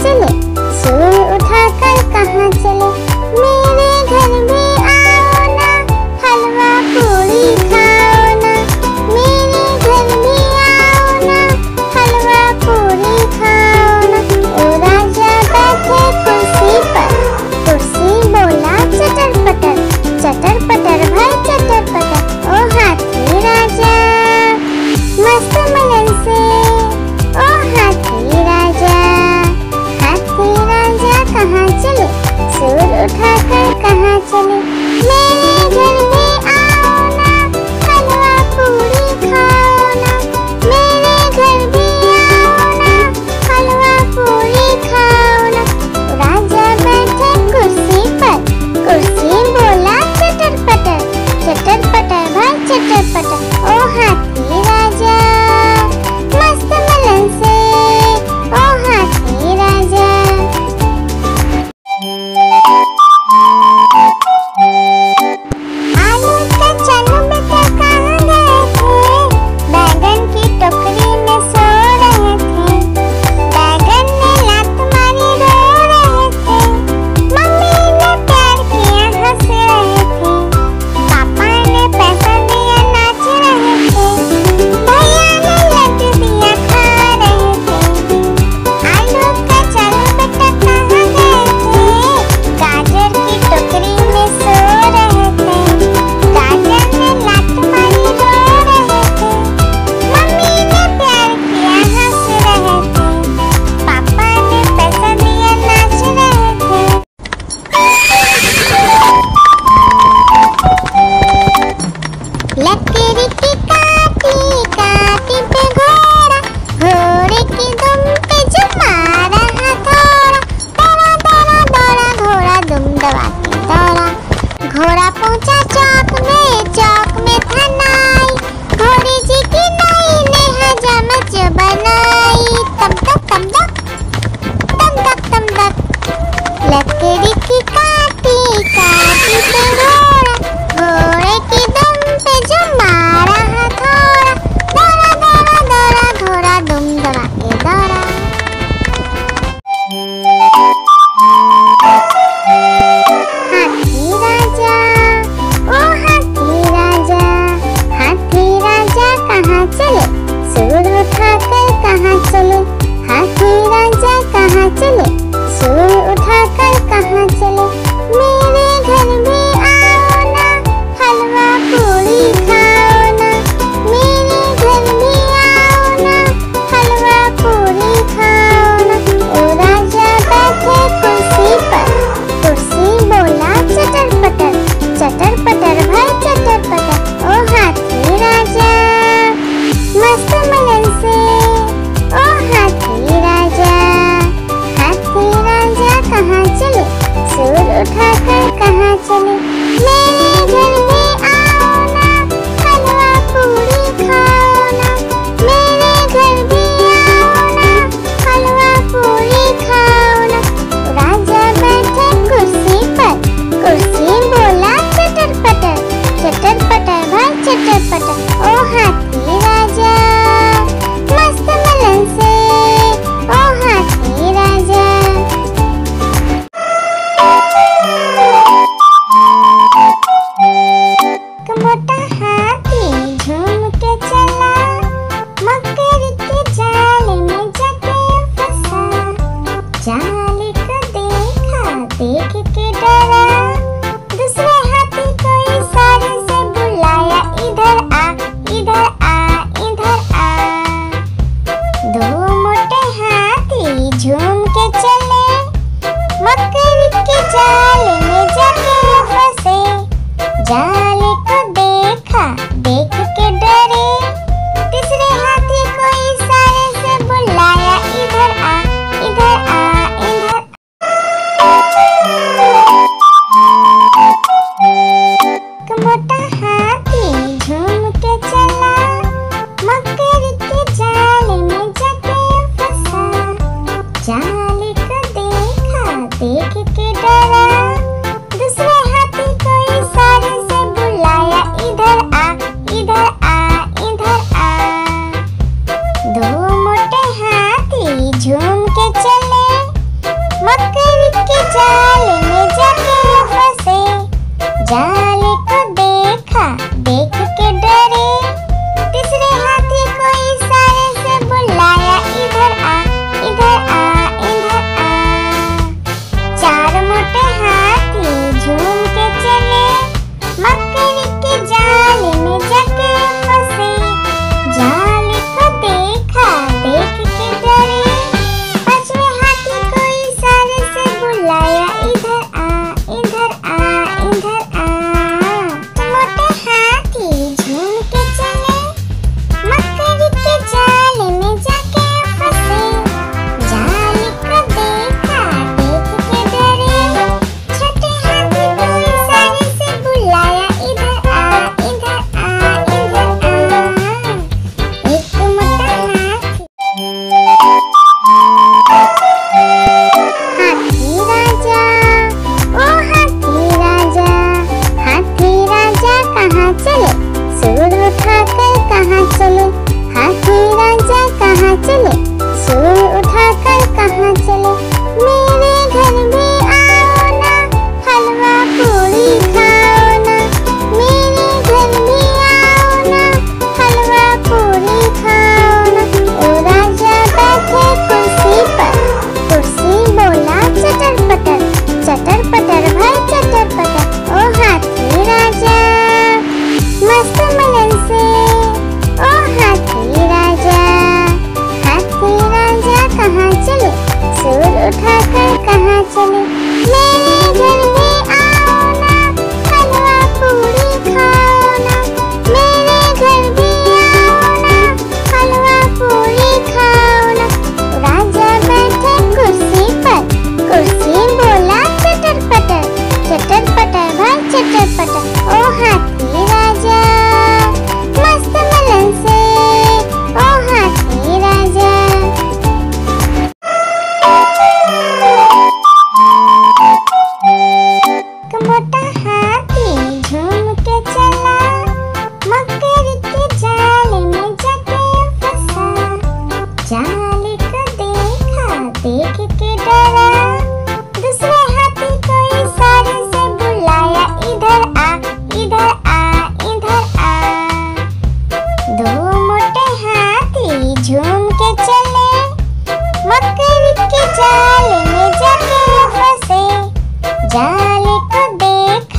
चले? सूर्य उठाकर कहाँ चले?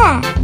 Olá!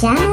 Тяна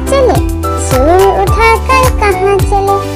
चले। सूर्य उठाकर कहाँ चले।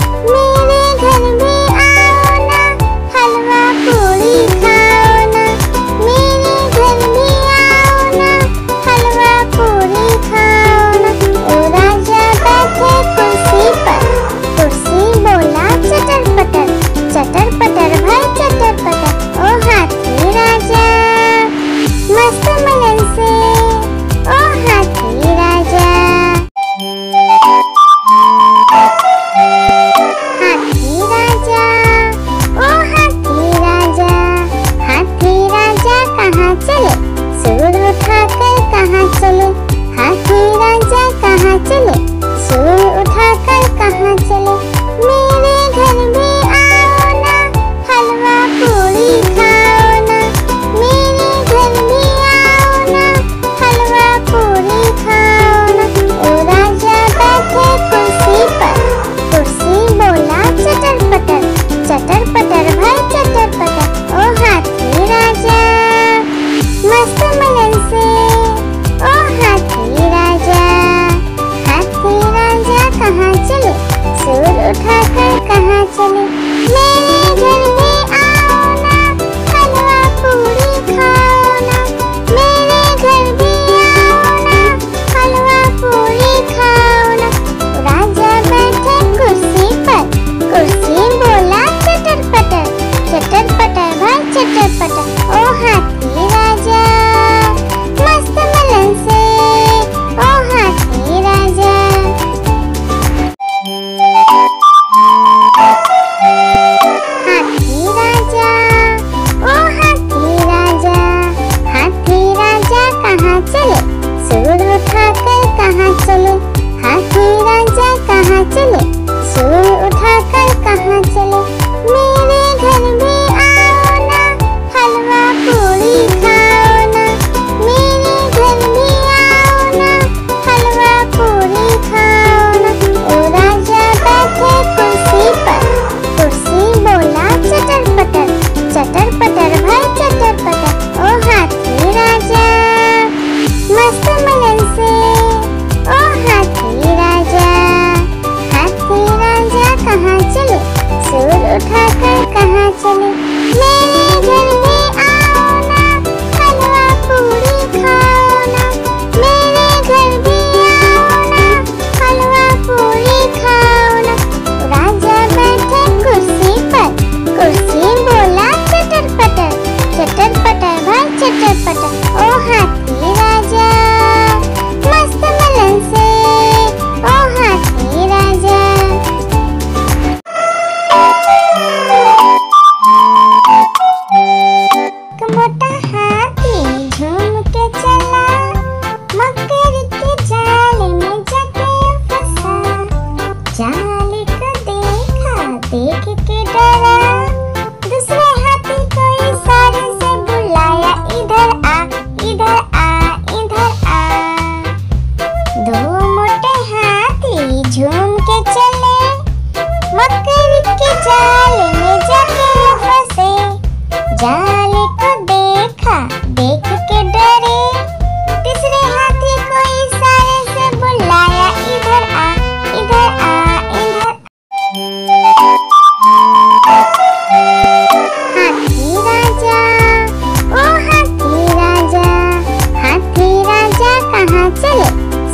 चलो।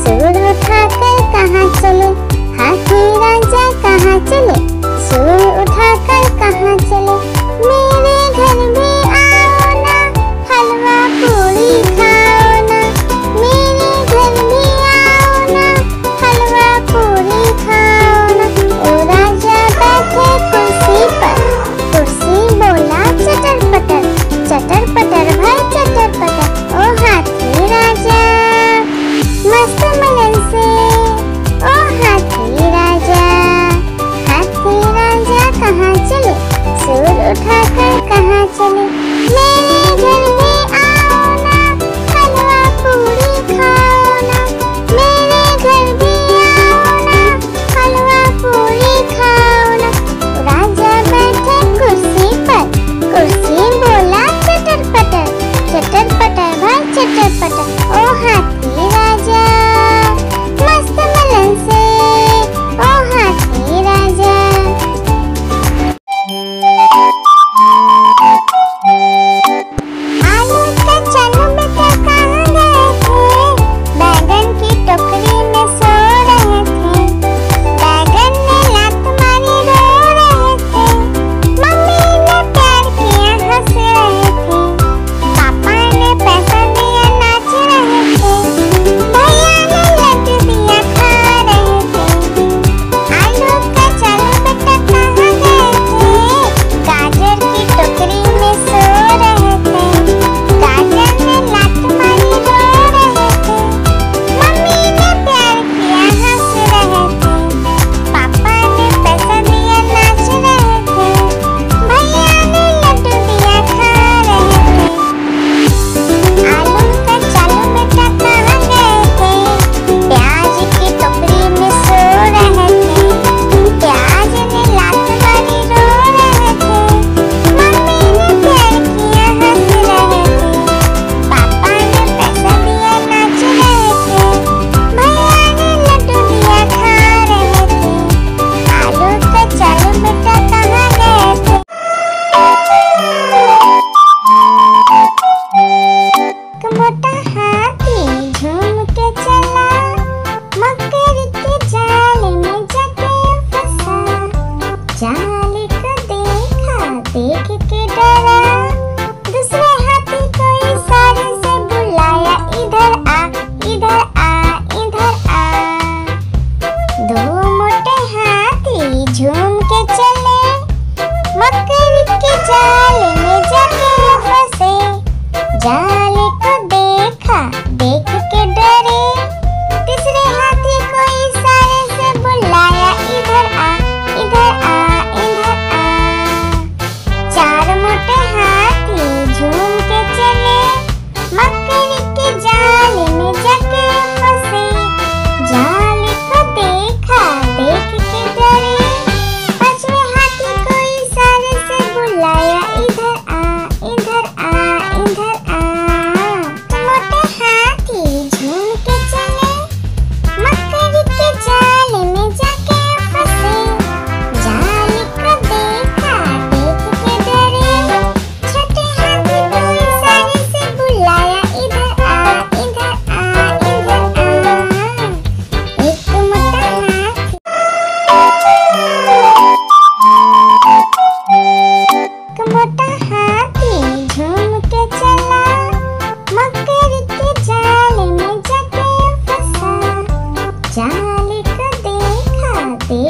सुर उठा कर कहाँ चलो? हाथी राजा कहाँ चलो? सूर उठा कर कहाँ E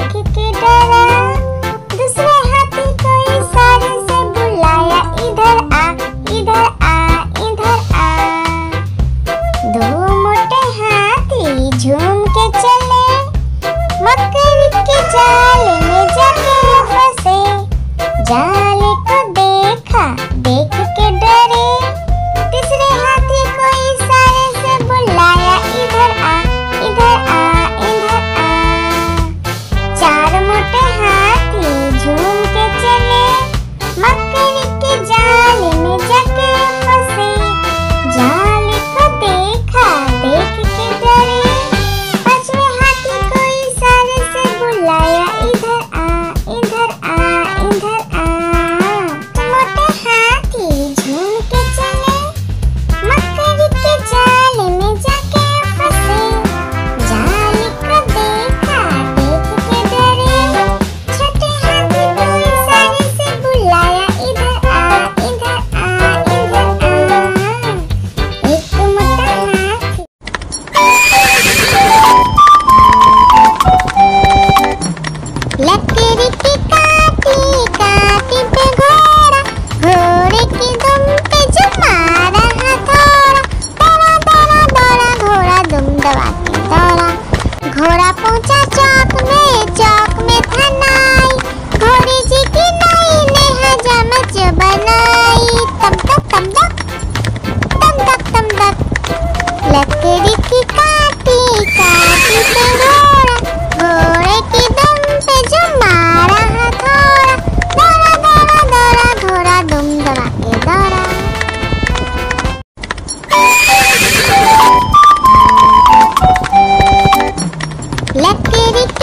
வளர்த்திருக்க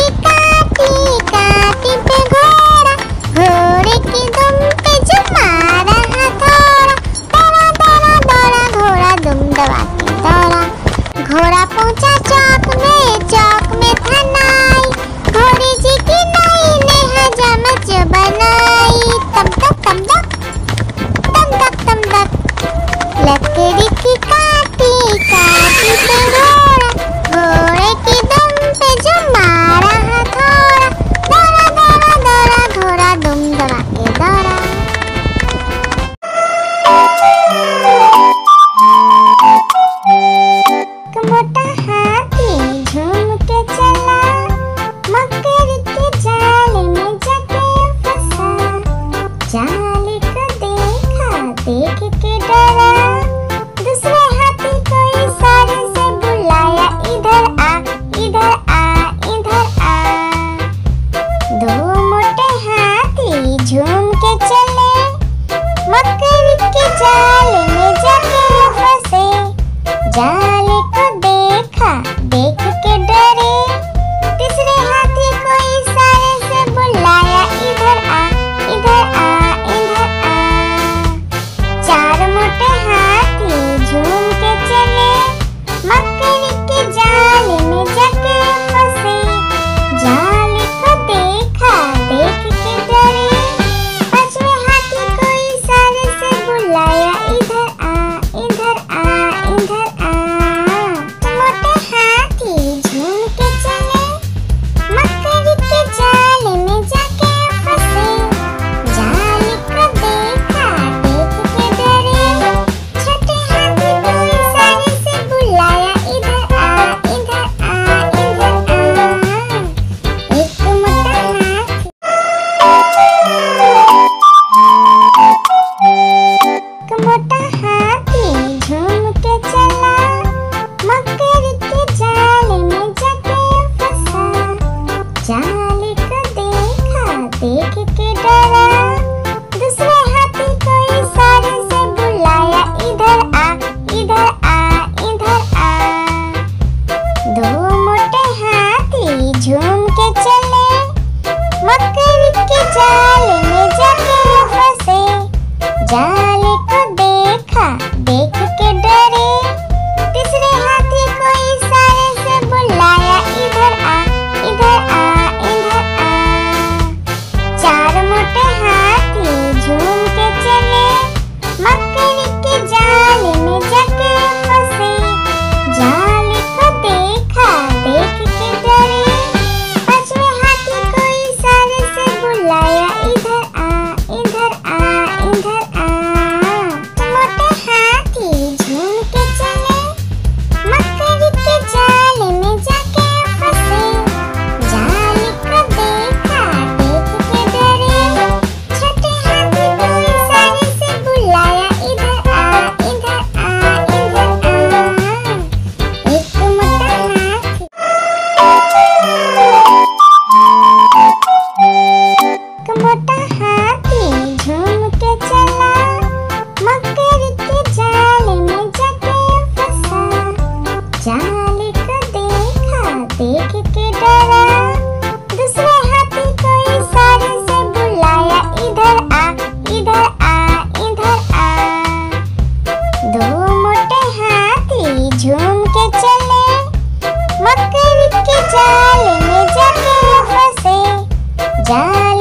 Já